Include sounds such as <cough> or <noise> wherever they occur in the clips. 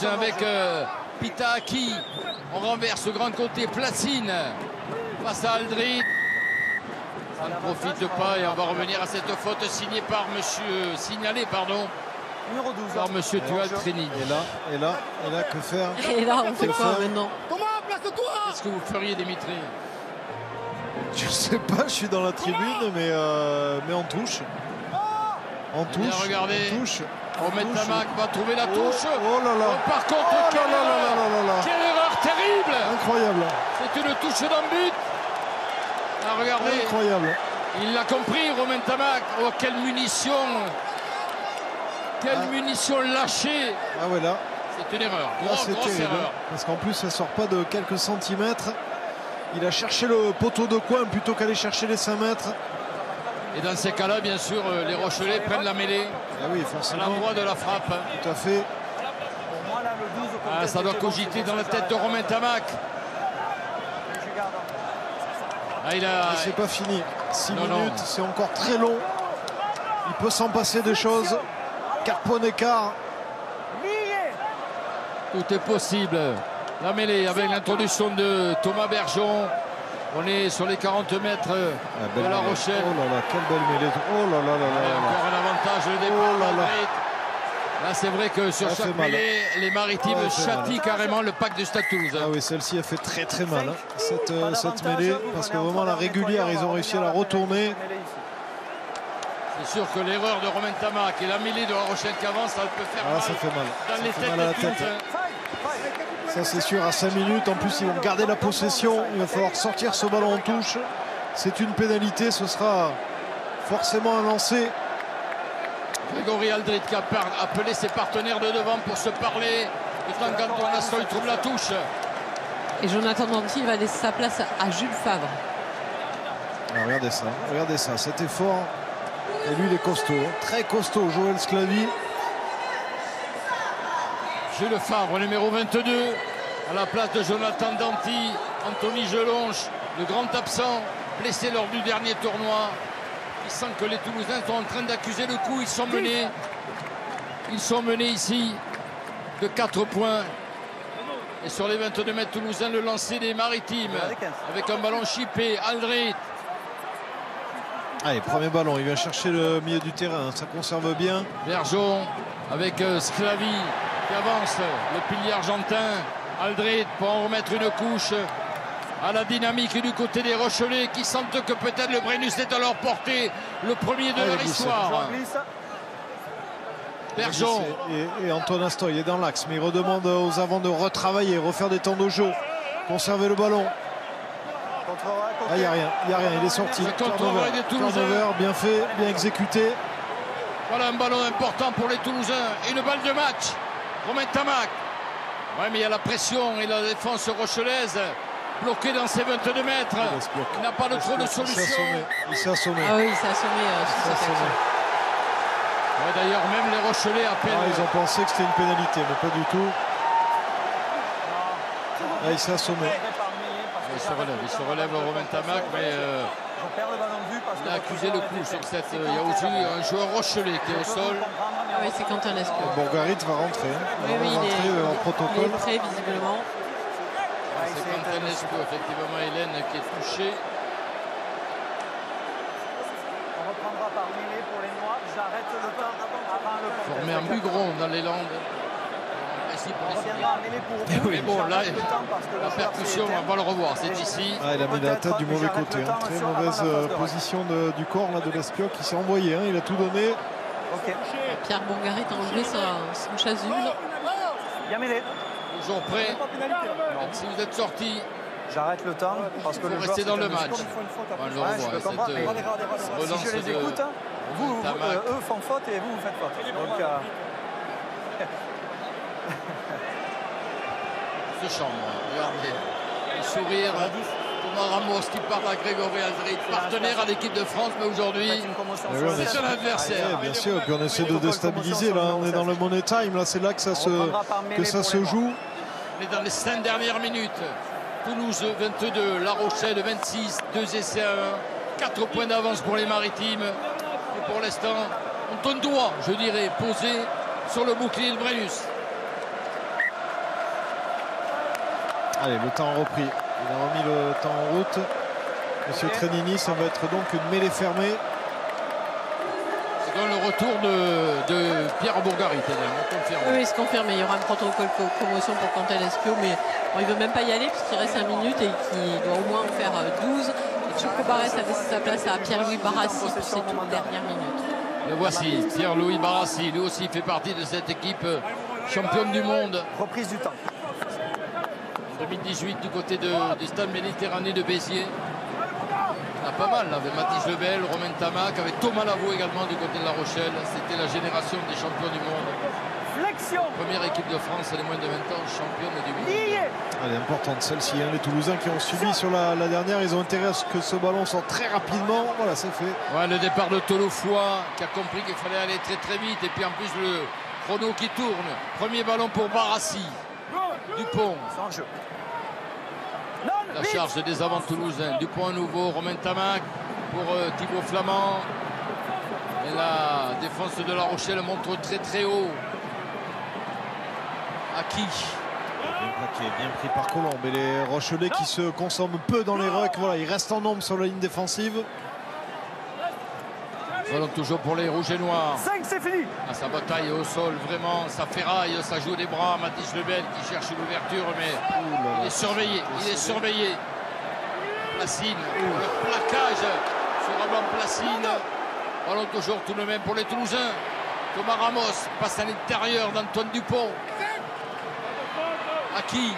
avec euh, Pitaki. On renverse ce grand côté Placine face à Aldrit. Ça ne profite pas et on va revenir à cette faute signée par monsieur, signalée pardon, Numéro 12. par monsieur Tual Trini. Et là, et là, et là, que faire Et là, on fait Que quoi maintenant Thomas, place-toi Qu'est-ce que vous feriez Dimitri Je sais pas, je suis dans la tribune, mais, euh, mais on touche. On Bien touche. regardé. On touche. Romain touche. Tamac va trouver la touche. Oh là là. Oh, par contre, Oh là quelle, là là quelle erreur terrible Incroyable. C'est une touche d'un but. Ah, regardez, Incroyable. il l'a compris, Romain Tamac. Oh, quelle munition Quelle Ah. munition lâchée Ah ouais, là, C'est une erreur, là grosse, c'est grosse terrible. erreur. Parce qu'en plus, ça sort pas de quelques centimètres. Il a cherché le poteau de coin plutôt qu'aller chercher les 5 mètres. Et dans ces cas-là, bien sûr, euh, les Rochelais prennent la mêlée Ah oui, à forcément. l'endroit de la frappe. Tout à fait. Pour moi, là, le 12 au Ah, ça doit cogiter dans la tête de. Romain Tamac. Ah, il a... C'est pas fini. 6 Non, non. minutes, c'est encore très long. Il peut s'en passer des choses. Carpon écart. Lié Tout est possible. La mêlée avec l'introduction de Thomas Bergeon. On est sur les 40 mètres Ah, de La mêlée. Rochelle. Oh là là, quelle belle mêlée. Oh là là là là là. encore un avantage, le départ Oh là là. c'est vrai que sur chaque mêlée, les maritimes mal. châtient carrément le pack de Stade Toulouse. Ah oui, celle-ci a fait très très mal, hein, cette, euh, cette mêlée, parce que venez vraiment la régulière, ils on ont réussi à la retourner. C'est sûr que l'erreur de Romain Tamac et la mêlée de La Rochelle qui avance, ça peut faire Ah, mal ça fait mal. dans Ça les fait têtes mal à la tête. Fight. Ça c'est sûr, à 5 minutes, en plus ils vont garder la possession, il va falloir sortir ce ballon en touche. C'est une pénalité, ce sera forcément un lancer. Grégory Aldrit qui a appelé ses partenaires de devant pour se parler. Et tant qu'Antoine Astoy trouve la touche. Et Jonathan Danty va laisser sa place à Jules Favre. Ah, regardez ça, regardez ça, cet effort. Et lui il est costaud, hein, très costaud, Joël Sclavy. Jules Favre, numéro 22, à la place de Jonathan Danty, Anthony Gelonche, le grand absent, blessé lors du dernier tournoi. Il sent que les Toulousains sont en train d'accuser le coup. Ils sont menés. Ils sont menés ici de 4 points. Et sur les 22 mètres toulousains, le lancer des maritimes. Avec un ballon chippé. Aldrit. Allez, premier ballon, il vient chercher le milieu du terrain, ça conserve bien. Bergeon avec euh, Sclavi qui avance. Le pilier argentin. Aldrit pour en remettre une couche à la dynamique du côté des Rochelais qui sentent que peut-être le Brennus est à leur portée. Le premier de Ah, il leur histoire. Bergeon. Et, et Antoine Astoy est dans l'axe, mais il redemande aux avants de retravailler, refaire des temps de jeu, conserver le ballon. Contrera, Ah, il n'y a rien, il n'y a rien, il est sorti. Turnover, bien fait, bien exécuté. Voilà un ballon important pour les Toulousains. Et une balle de match. Romain Tamac. Ouais, mais il y a la pression et la défense rochelaise bloquée dans ses 22 mètres. Il n'a pas de trop de assommé. Il s'est assommé. Ah oui, euh, Il s'est assommé. Ouais, D'ailleurs, même les Rochelais appellent. Ah, ils ont pensé que c'était une pénalité, mais pas du tout. Ah, il s'est assommé. Il se relève, le il se relève Romain Tamac, mais euh, Je perds le ballon de vue parce que il a accusé le coup sur cette. C'est Il y a aussi un joueur Rochelais qui est au sol. Ah oui, c'est Quentin Lescaut. Bourgarit va rentrer. Oui, Il oui, il rentrer est, en il protocole. est prêt visiblement. Il C'est Quentin. Lescaut, effectivement, Hélène qui est touchée. On reprendra par Millet pour les Noirs. J'arrête le temps avant le. Formé un Mugron dans les Landes. Mais bon, là, la percussion, on va le revoir. C'est ici. Ah, il a mis la tête du mauvais côté. hein. Très mauvaise euh, position de- du corps là, de l'Espio qui s'est envoyé. hein. Il a tout donné. Pierre Bongarit a enlevé sa, son chasuble. A Millet. Toujours prêt. Si vous êtes sorti, J'arrête le temps parce que le joueur rester dans le match. Je peux comprendre, mais euh, si je les de écoute, vous, vous, euh, eux font faute et vous, vous faites faute. <laughs> Se chambre. Regardez. Le sourire. Thomas Ramos qui parle à Grégory Aldrit, partenaire à l'équipe de France, mais aujourd'hui, c'est un adversaire. Bien sûr. Et puis on essaie de déstabiliser. Là, on est dans le money time. Là, c'est là que ça se, que ça se joue. On est dans les cinq dernières minutes. Toulouse 22, La Rochelle 26, 2 essais à 1, 4 points d'avance pour les maritimes. Et pour l'instant, on tourne droit, je dirais, posé sur le bouclier de Brennus. Allez, le temps repris. Il a remis le temps en route. Monsieur Trenini, ça va être donc une mêlée fermée. C'est donc le retour de, de Pierre Bourgarit, on confirme. Oui, c'est confirmé. Il y aura un protocole de promotion pour Quentin Lesquio, mais bon, il ne veut même pas y aller puisqu'il reste 5 minutes et qu'il doit au moins en faire 12. Et Choco Barès a laissé sa place à Pierre-Louis Barassi pour ces toutes dernières minutes. Le voici, Pierre-Louis Barassi. Lui aussi fait partie de cette équipe championne du monde. Reprise du temps. En 2018 du côté de, du stade Méditerranée de Béziers. Il y en a pas mal là, avec Mathis Lebel, Romain Tamac, avec Thomas Lavaux également du côté de La Rochelle. C'était la génération des champions du monde. Flexion. Première équipe de France, les moins de 20 ans, championne du monde. Elle est importante celle-ci. hein. Les Toulousains qui ont subi sur la, la dernière, ils ont intérêt à ce que ce ballon sorte très rapidement. Voilà, c'est fait. Ouais, le départ de Tolofoy qui a compris qu'il fallait aller très très vite. Et puis en plus le chrono qui tourne. Premier ballon pour Barassi. Dupont. Jeu. Non, La vite. charge des avants toulousains. Dupont à nouveau. Romain Tamac pour euh, Thibaut Flamand. Et la défense de La Rochelle montre très très haut. À qui? Bien plaqué, bien pris par Colombe. Et les Rochelais qui se consomment peu dans les rucks. Voilà, ils restent en nombre sur la ligne défensive. Ballon toujours pour les rouges et noirs. 5, c'est fini. À sa bataille au sol, vraiment, ça ferraille, ça joue des bras. Mathis Lebel qui cherche l'ouverture, mais Ouh là il est surveillé, il est surveillé. Placine, le plaquage sur Alban Placine. Ballon toujours tout de même pour les Toulousains. Thomas Ramos passe à l'intérieur d'Antoine Dupont. À qui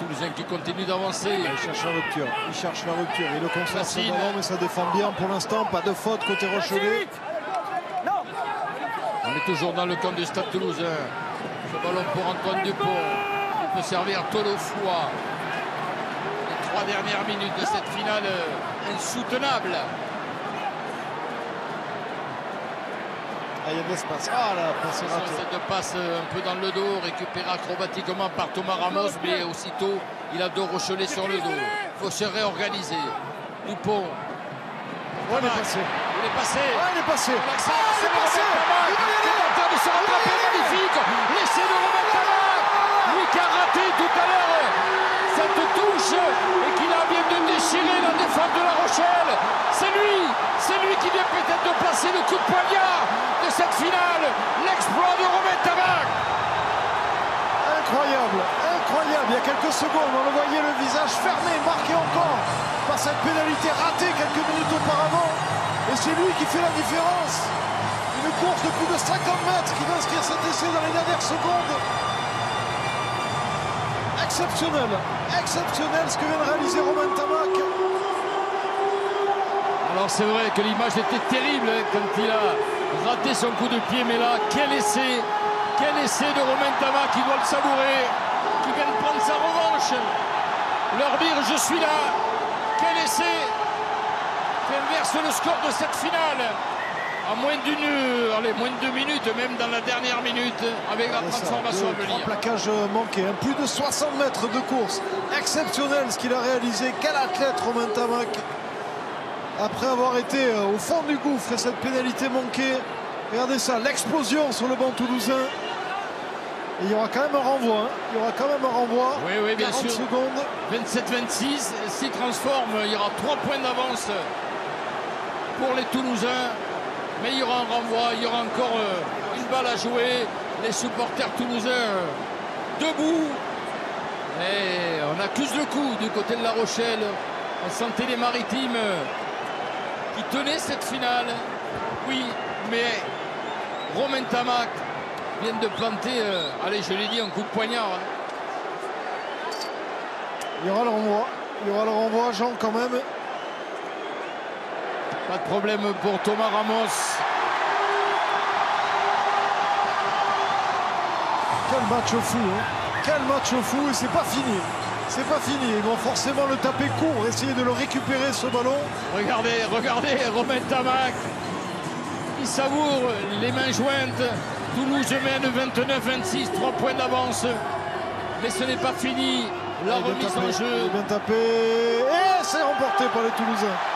Les Toulousains qui continuent d'avancer. Il cherche la rupture. Il cherche la rupture. Il le conserve ce Racine. ballon, mais ça défend bien pour l'instant. Pas de faute côté Rochelais. Non. On est toujours dans le camp du Stade Toulousain. Ce ballon pour Antoine Dupont. Il peut servir Tolofoy. Les trois dernières minutes de cette finale insoutenable. Ah, il y a de l'espace. Ah passe ratée. Cette passe euh, un peu dans le dos, récupérée acrobatiquement par Thomas Ramos, mais aussitôt il a deux Rochelais sur le dos. Il faut se réorganiser. Dupont. Ouais, il est passé. Il est passé. Ah, il est passé. Ah, il c'est est passé. Tamac. Il est aller. en train de se rattraper, magnifique. De Romain Tamac. Lui qui a raté tout à l'heure et qui a bien de déchirer la défense de La Rochelle. C'est lui, c'est lui qui vient peut-être de placer le coup de poignard de cette finale. L'exploit de Romain Tamac. Incroyable, incroyable. Il y a quelques secondes, on le voyait le visage fermé, marqué encore par cette pénalité ratée quelques minutes auparavant. Et c'est lui qui fait la différence. Une course de plus de 50 mètres qui va inscrire cet essai dans les dernières secondes. Exceptionnel, exceptionnel ce que vient de réaliser Romain Tamac. Alors c'est vrai que l'image était terrible hein, quand il a raté son coup de pied, mais là, quel essai, quel essai de Romain Tamac qui doit le savourer, qui vient de prendre sa revanche, leur dire je suis là, quel essai. Qui inverse le score de cette finale moins d'une, allez, moins de deux minutes, même dans la dernière minute, avec la ça, transformation à venir. Trois plaquages manqués, hein. plus de 60 mètres de course. Exceptionnel ce qu'il a réalisé. Quel athlète Romain Tamac. Après avoir été euh, au fond du gouffre et cette pénalité manquée. Regardez ça, l'explosion sur le banc toulousain. Et il y aura quand même un renvoi. hein. Il y aura quand même un renvoi. Oui, oui, bien 40 sûr. secondes. 27-26, s'il transforme, il y aura 3 points d'avance pour les Toulousains. Mais il y aura un renvoi, il y aura encore euh, une balle à jouer. Les supporters toulousains debout. Et on accuse le coup du côté de La Rochelle. On sentait les maritimes euh, qui tenaient cette finale. Oui, mais Romain Tamac vient de planter, euh, allez, je l'ai dit, un coup de poignard. hein. Il y aura le renvoi. Il y aura le renvoi, Jean, quand même. Pas de problème pour Thomas Ramos. Quel match fou. hein. Quel match fou. Et c'est pas fini. C'est pas fini. Ils vont forcément le taper court, essayer de le récupérer, ce ballon. Regardez, regardez, Romain Tamac. Il savoure les mains jointes. Toulouse mène 29-26, 3 points d'avance. Mais ce n'est pas fini. La remise en jeu, bien tapé. Et c'est remporté par les Toulousains.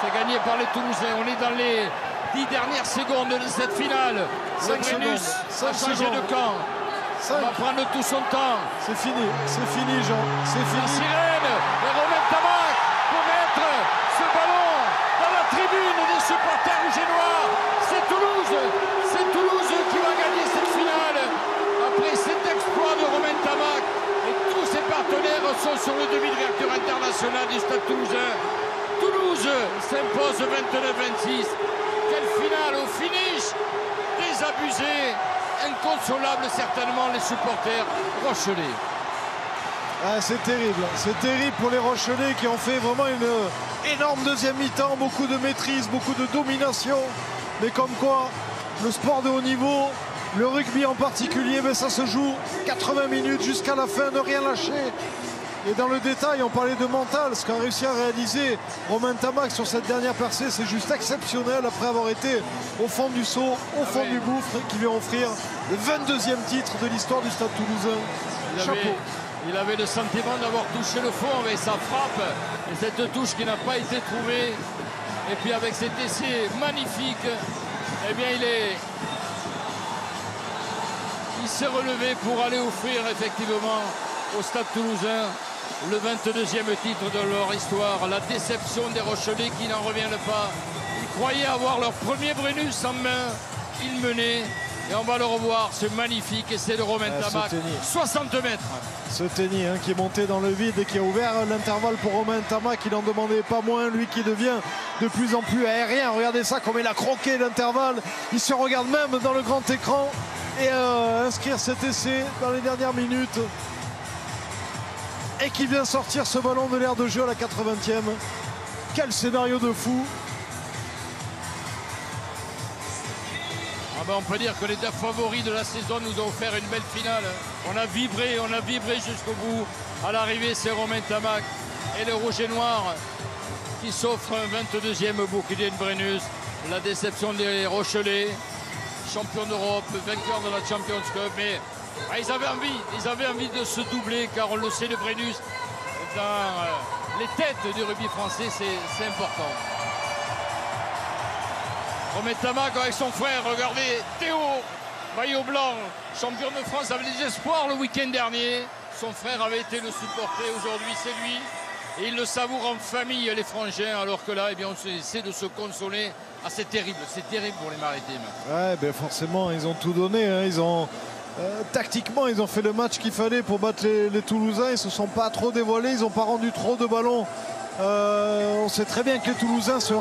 C'est gagné par les Toulousains. On est dans les 10 dernières secondes de cette finale. Cinq Le Brennus secondes, a cinq changé secondes. de camp. On va prendre tout son temps. C'est fini, c'est fini, Jean. C'est La fini. sirène et Romain Tamac pour mettre ce ballon dans la tribune des supporters rouges et noirs. C'est Toulouse, c'est Toulouse qui va gagner cette finale. Après cet exploit de Romain Tamac et tous ses partenaires sont sur le demi-directeur international du Stade Toulousain. Toulouse s'impose 29-26. Quelle finale au finish Désabusé, inconsolable certainement les supporters rochelais. Ah, c'est terrible, c'est terrible pour les Rochelais qui ont fait vraiment une énorme deuxième mi-temps, beaucoup de maîtrise, beaucoup de domination. Mais comme quoi, le sport de haut niveau, le rugby en particulier, mais ça se joue 80 minutes jusqu'à la fin, ne rien lâcher. Et dans le détail, on parlait de mental, ce qu'a réussi à réaliser Romain Tamac sur cette dernière percée, c'est juste exceptionnel après avoir été au fond du saut, au fond oui. du gouffre, qui a offrir le 22e titre de l'histoire du Stade toulousain. Il Chapeau. avait, il avait le sentiment d'avoir touché le fond avec sa frappe et cette touche qui n'a pas été trouvée. Et puis avec cet essai magnifique, eh bien il est. Il s'est relevé pour aller offrir effectivement au Stade toulousain le 22e titre de leur histoire. La déception des Rochelais qui n'en reviennent pas. Ils croyaient avoir leur premier Brennus en main. Ils menaient. Et on va le revoir, ce magnifique essai de Romain Ah, tennis. 60 mètres. Ce tennis hein, qui est monté dans le vide et qui a ouvert l'intervalle pour Romain Tamac, qui n'en demandait pas moins, lui qui devient de plus en plus aérien. Regardez ça, comme il a croqué l'intervalle. Il se regarde même dans le grand écran et euh, inscrire cet essai dans les dernières minutes. Et qui vient sortir ce ballon de l'air de jeu à la 80e. Quel scénario de fou. Ah ben, on peut dire que les deux favoris de la saison nous ont offert une belle finale. On a vibré, on a vibré jusqu'au bout. À l'arrivée, c'est Romain Tamac et le Rouge et Noir qui s'offre un 22e bouclier de Brennus. La déception des Rochelais, champion d'Europe, vainqueur de la Champions Cup. Ah, ils avaient envie, ils avaient envie de se doubler car on le sait, le Brennus, dans euh, les têtes du rugby français, c'est important. Romain Tamac avec son frère, regardez, Théo, maillot blanc, champion de France avec des espoirs le week-end dernier. Son frère avait été le supporter, aujourd'hui c'est lui. Et il le savoure en famille, les frangins, alors que là, eh bien, on essaie de se consoler. Ah, c'est terrible, c'est terrible pour les maritimes. Ouais, ben forcément, ils ont tout donné. hein. Ils ont euh, tactiquement, ils ont fait le match qu'il fallait pour battre les, Toulousains. Ils se sont pas trop dévoilés. Ils n'ont pas rendu trop de ballons. Euh, on sait très bien que les Toulousains se,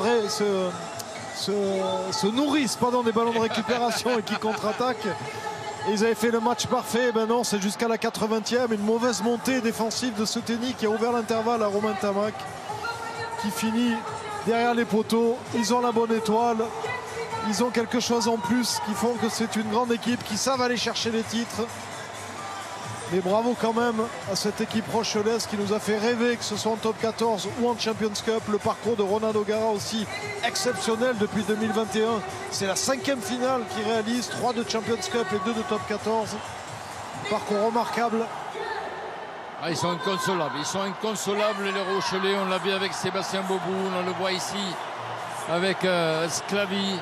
nourrissent pardon, des ballons de récupération et qui contre-attaquent. Ils avaient fait le match parfait. Ben non, c'est jusqu'à la 80e. Une mauvaise montée défensive de ce qui a ouvert l'intervalle à Romain Tamac qui finit derrière les poteaux. Ils ont la bonne étoile. Ils ont quelque chose en plus qui font que c'est une grande équipe qui savent aller chercher les titres. Mais bravo quand même à cette équipe rochelaise qui nous a fait rêver, que ce soit en top 14 ou en Champions Cup. Le parcours de Ronaldo Gara aussi exceptionnel depuis 2021. C'est la cinquième finale qu'il réalise, trois de Champions Cup et deux de top 14. Parcours remarquable. Ah, ils sont inconsolables, ils sont inconsolables les Rochelais. On l'a vu avec Sébastien Boboul, on le voit ici avec euh, Sclavi.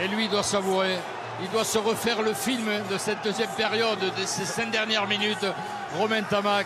Et lui, il doit savourer. Il doit se refaire le film de cette deuxième période, de ces cinq dernières minutes. Romain Tamac.